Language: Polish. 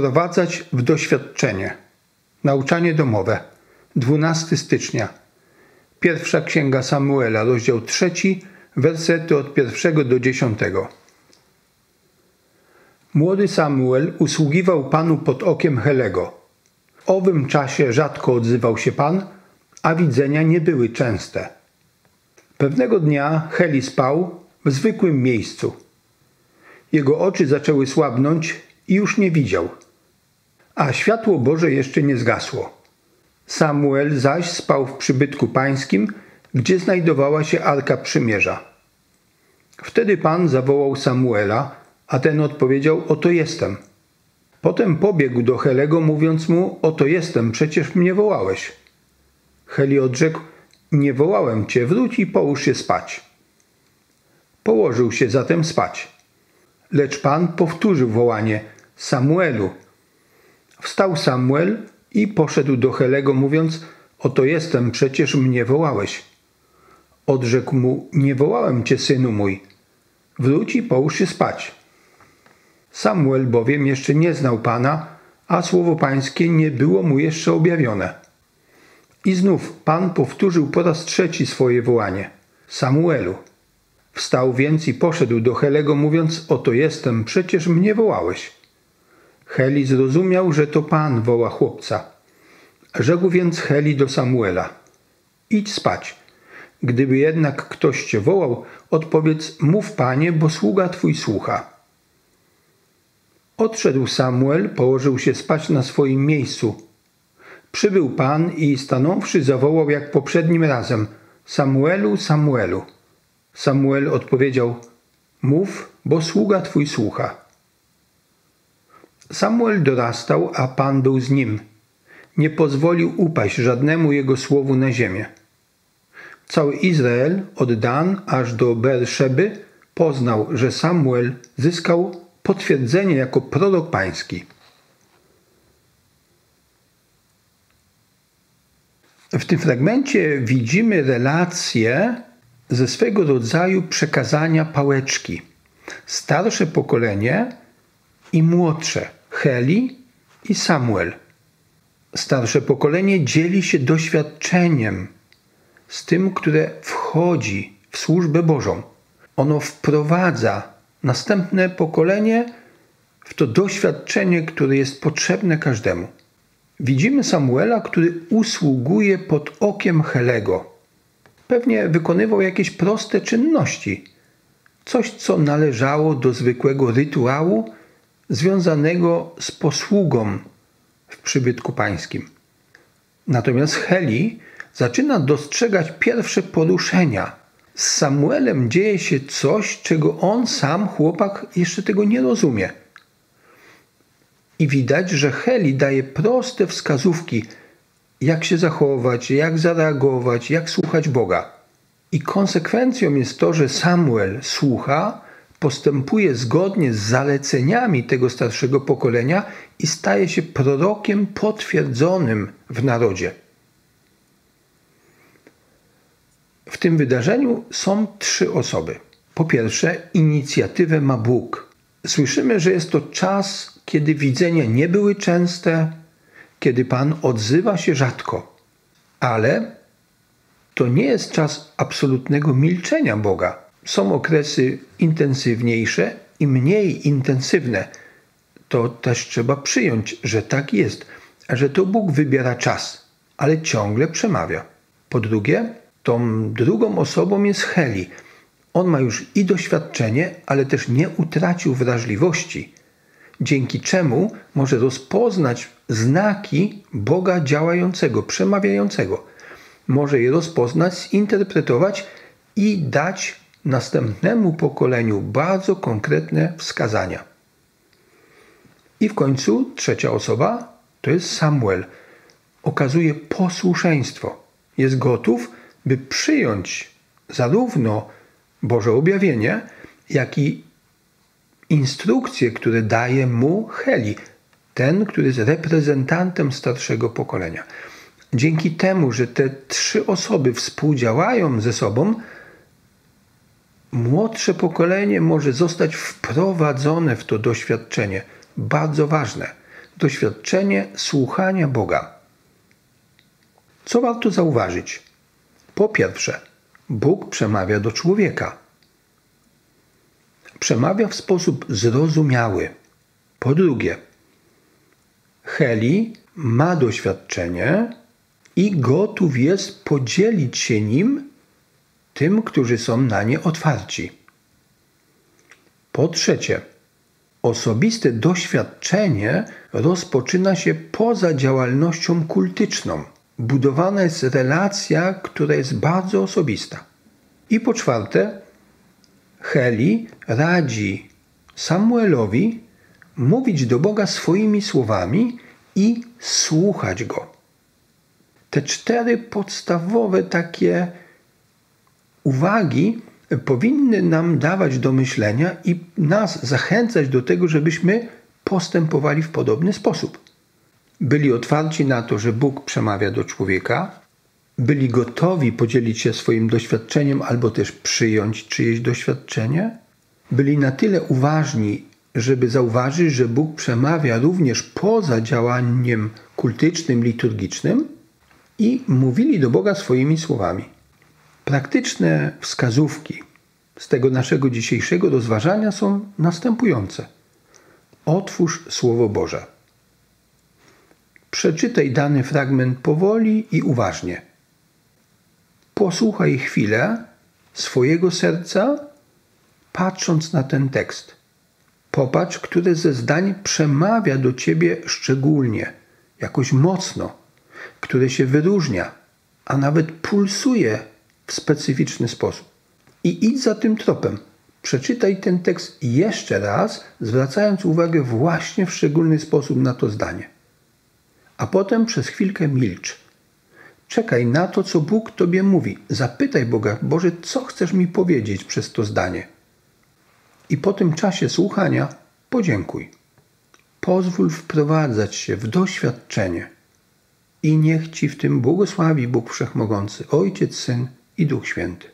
wprowadzać w doświadczenie. Nauczanie domowe. 12 stycznia. Pierwsza księga Samuela, rozdział 3, wersety od 1 do 10. Młody Samuel usługiwał Panu pod okiem Helego. W owym czasie rzadko odzywał się Pan, a widzenia nie były częste. Pewnego dnia Heli spał w zwykłym miejscu. Jego oczy zaczęły słabnąć i już nie widział, a światło Boże jeszcze nie zgasło. Samuel zaś spał w przybytku pańskim, gdzie znajdowała się Arka Przymierza. Wtedy Pan zawołał Samuela, a ten odpowiedział: Oto jestem. Potem pobiegł do Helego, mówiąc mu: Oto jestem, przecież mnie wołałeś. Heli odrzekł: Nie wołałem cię, wróć i połóż się spać. Położył się zatem spać. Lecz Pan powtórzył wołanie: Samuelu. Wstał Samuel i poszedł do Helego, mówiąc: Oto jestem, przecież mnie wołałeś. Odrzekł mu: Nie wołałem cię, synu mój. Wróć i połóż się spać. Samuel bowiem jeszcze nie znał Pana, a słowo Pańskie nie było mu jeszcze objawione. I znów Pan powtórzył po raz trzeci swoje wołanie: Samuelu. Wstał więc i poszedł do Helego, mówiąc: Oto jestem, przecież mnie wołałeś. Heli zrozumiał, że to Pan woła chłopca. Rzekł więc Heli do Samuela: Idź spać. Gdyby jednak ktoś cię wołał, odpowiedz: Mów, panie, bo sługa twój słucha. Odszedł Samuel, położył się spać na swoim miejscu. Przybył Pan i stanąwszy zawołał jak poprzednim razem: Samuelu, Samuelu. Samuel odpowiedział: Mów, bo sługa twój słucha. Samuel dorastał, a Pan był z nim. Nie pozwolił upaść żadnemu jego słowu na ziemię. Cały Izrael, od Dan aż do Berszeby, poznał, że Samuel zyskał potwierdzenie jako prorok pański. W tym fragmencie widzimy relację ze swego rodzaju przekazania pałeczki. Starsze pokolenie i młodsze, Heli i Samuel. Starsze pokolenie dzieli się doświadczeniem z tym, które wchodzi w służbę Bożą. Ono wprowadza następne pokolenie w to doświadczenie, które jest potrzebne każdemu. Widzimy Samuela, który usługuje pod okiem Helego. Pewnie wykonywał jakieś proste czynności, coś co należało do zwykłego rytuału związanego z posługą w przybytku pańskim. Natomiast Heli zaczyna dostrzegać pierwsze poruszenia. Z Samuelem dzieje się coś, czego on sam, chłopak, jeszcze tego nie rozumie. I widać, że Heli daje proste wskazówki, jak się zachować, jak zareagować, jak słuchać Boga. I konsekwencją jest to, że Samuel słucha, postępuje zgodnie z zaleceniami tego starszego pokolenia i staje się prorokiem potwierdzonym w narodzie. W tym wydarzeniu są trzy osoby. Po pierwsze, inicjatywę ma Bóg. Słyszymy, że jest to czas, kiedy widzenia nie były częste, kiedy Pan odzywa się rzadko, ale to nie jest czas absolutnego milczenia Boga. Są okresy intensywniejsze i mniej intensywne. To też trzeba przyjąć, że tak jest, że to Bóg wybiera czas, ale ciągle przemawia. Po drugie, Tą drugą osobą jest Heli. On ma już i doświadczenie, ale też nie utracił wrażliwości, dzięki czemu może rozpoznać znaki Boga działającego, przemawiającego. Może je rozpoznać, zinterpretować i dać następnemu pokoleniu bardzo konkretne wskazania. I w końcu trzecia osoba to jest Samuel. Okazuje posłuszeństwo. Jest gotów by przyjąć zarówno Boże objawienie, jak i instrukcje, które daje mu Heli, ten, który jest reprezentantem starszego pokolenia. Dzięki temu, że te trzy osoby współdziałają ze sobą, młodsze pokolenie może zostać wprowadzone w to doświadczenie. Bardzo ważne. doświadczenie słuchania Boga. Co warto zauważyć? Po pierwsze, Bóg przemawia do człowieka. Przemawia w sposób zrozumiały. Po drugie, Heli ma doświadczenie i gotów jest podzielić się nim tym, którzy są na nie otwarci. Po trzecie, osobiste doświadczenie rozpoczyna się poza działalnością kultyczną. Budowana jest relacja, która jest bardzo osobista. I po czwarte, Heli radzi Samuelowi mówić do Boga swoimi słowami i słuchać Go. Te cztery podstawowe takie uwagi powinny nam dawać do myślenia i nas zachęcać do tego, żebyśmy postępowali w podobny sposób. Byli otwarci na to, że Bóg przemawia do człowieka, byli gotowi podzielić się swoim doświadczeniem albo też przyjąć czyjeś doświadczenie, byli na tyle uważni, żeby zauważyć, że Bóg przemawia również poza działaniem kultycznym, liturgicznym i mówili do Boga swoimi słowami. Praktyczne wskazówki z tego naszego dzisiejszego rozważania są następujące. Otwórz Słowo Boże. Przeczytaj dany fragment powoli i uważnie. Posłuchaj chwilę swojego serca, patrząc na ten tekst. Popatrz, które ze zdań przemawia do ciebie szczególnie, jakoś mocno, które się wyróżnia, a nawet pulsuje w specyficzny sposób. I idź za tym tropem. Przeczytaj ten tekst jeszcze raz, zwracając uwagę właśnie w szczególny sposób na to zdanie. A potem przez chwilkę milcz. Czekaj na to, co Bóg Tobie mówi. Zapytaj Boga, Boże, co chcesz mi powiedzieć przez to zdanie? I po tym czasie słuchania podziękuj. Pozwól wprowadzać się w doświadczenie. I niech Ci w tym błogosławi Bóg Wszechmogący, Ojciec, Syn i Duch Święty.